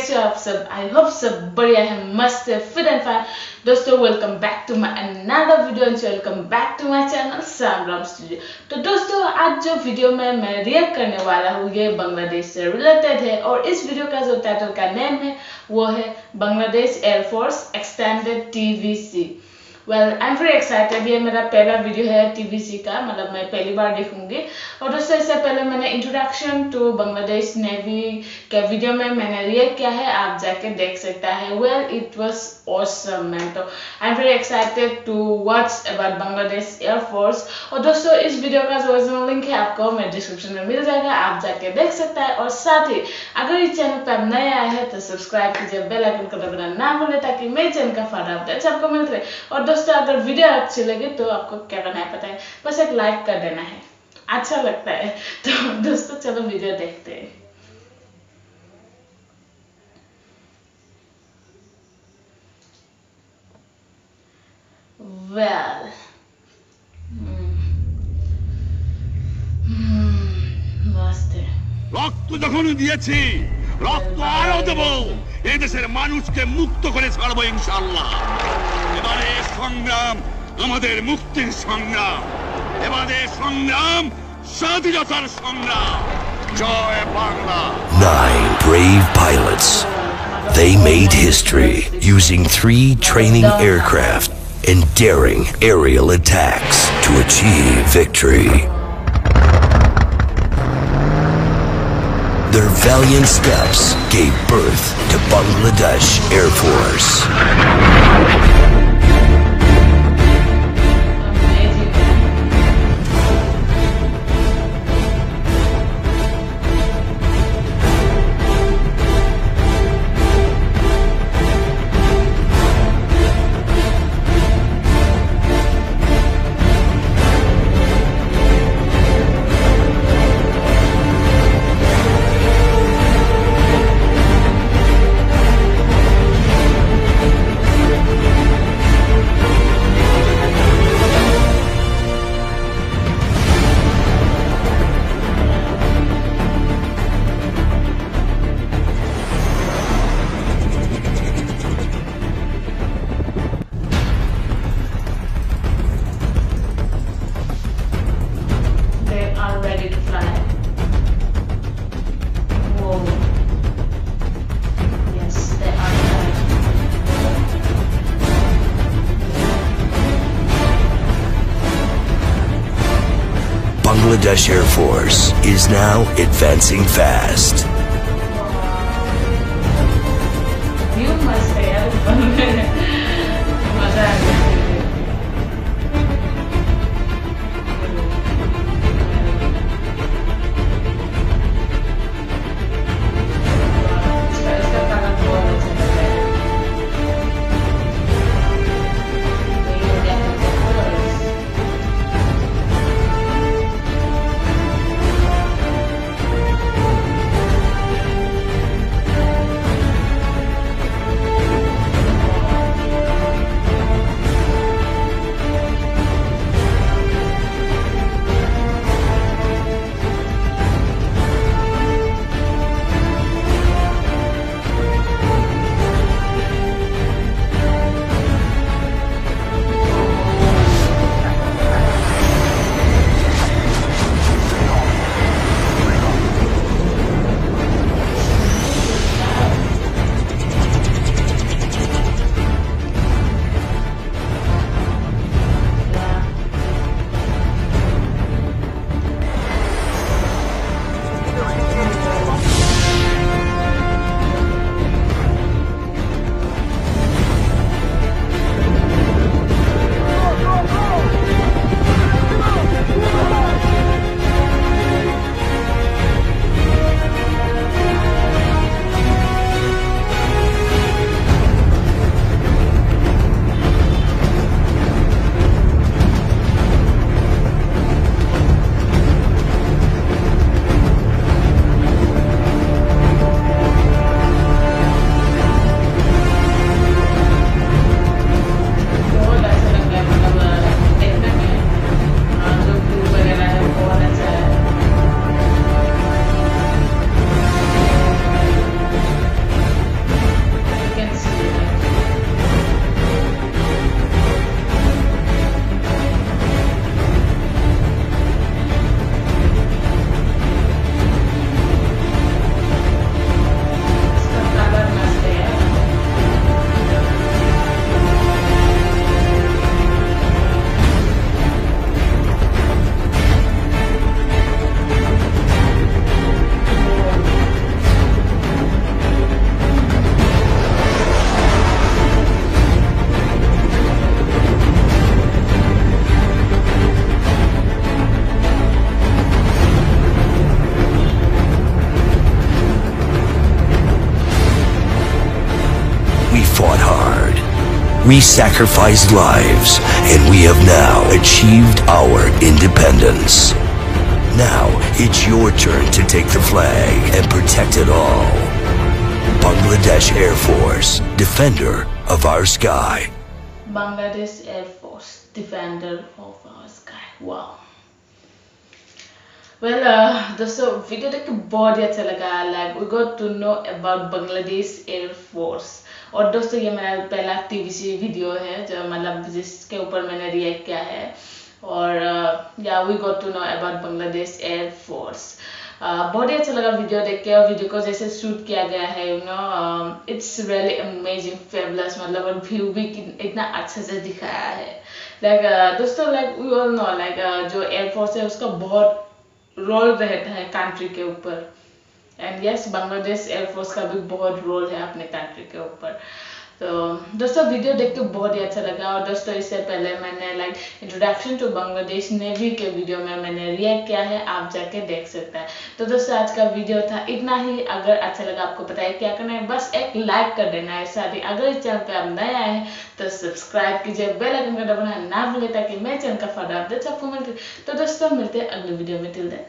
कैसे हो आप सब? आई होप सब बढ़िया है, मस्त है फिट एंड फाइन दोस्तों welcome back to my another video and welcome back to my channel सामराम studio तो दोस्तों, आज जो वीडियो में मैं रिएक्ट करने वाला हूँ, ये बांग्लादेश से रिलेटेड है और इस वीडियो का जो टाइटल का नेम है, वो है Bangladesh air force extended TVC well I am very excited ये मेरा पहला वीडियो है टीवीसी का मतलब मैं पहली बार देखूँगी। और दोस्तों इससे पहले मैंने इंट्रोडक्शन टू बांग्लादेश नेवी के वीडियो में मैंने रिएक्ट किया है, आप जाके देख सकता है। Well it was awesome man तो I am very excited to watch about Bangladesh air force और दोस्तों, इस वीडियो का जो ओरिजिनल लिंक है आपको मेरे डिस्क्रिप्शन में मिल जाएगा, आप जाके देख सकता है। और साथ ही, अगर इस चैनल पर नए आए हैं तो सब्सक्राइब कीजिए बेल आइकन को दबाना ना भूलें, ताकि मेरे चैनल का फ़ायदा अपडेट्स आपको मिलते रहे। और दोस्तों अगर वीडियो अच्छी लगे तो आपको क्या करना है पता है बस एक लाइक कर देना है अच्छा लगता है तो दोस्तों चलो वीडियो देखते हैं well রক্ত যখন দিয়েছি রক্ত আরো দেব এই দেশের মানুষকে মুক্ত করে ছাড়বো ইনশাল্লাহ এবারে সংগ্রাম আমাদের মুক্তির সংগ্রাম এবারে সংগ্রাম স্বাধীনতার সংগ্রাম জয় Bangla Nine brave pilots. They made history using three training aircraft and daring aerial attacks to achieve victory. Their valiant steps gave birth to Bangladesh Air Force. Bangladesh Air Force is now advancing fast. we sacrificed lives, and we have now achieved our independence. Now, it's your turn to take the flag and protect it all. Bangladesh Air Force, defender of our sky. Bangladesh Air Force, defender of our sky. Wow. Well, uh, so video take body like we got to know about Bangladesh Air Force. और दोस्तों ये मेरा पहला TV video है जो मतलब जिसके ऊपर मैंने रिएक्ट किया है। और या we got to know about Bangladesh air force बहुत ही अच्छा लगा वीडियो देख के और वीडियो को जैसे शूट किया गया है you know it's really amazing fabulous मतलब और व्यू भी इतना अच्छे से दिखाया है। लाइक uh, दोस्तों like we all know like जो एयरफोर्स है उसका बहुत रोल रहता है कंट्री के ऊपर। एंड यस बांग्लादेश एयरफोर्स का भी बहुत रोल है अपने कंट्री के ऊपर। तो दोस्तों वीडियो देख के बहुत ही अच्छा लगा। और दोस्तों, इससे पहले मैंने like introduction to Bangladesh navy के वीडियो में मैंने रिएक्ट किया है। आप जाके देख सकते हैं। तो दोस्तों, आज का वीडियो था इतना ही। अगर अच्छा लगा आपको पता है क्या करना है, बस एक लाइक कर देना है। साथ ही, अगर इस चैनल पे आप नए आए हैं तो सब्सक्राइब कीजिए बेल आइकन का दबाना ना भूले, ताकि मैं चैनल का फर्दर अपडेट्स आपको मिलते तो दोस्तों, मिलते हैं अगले वीडियो में। Till then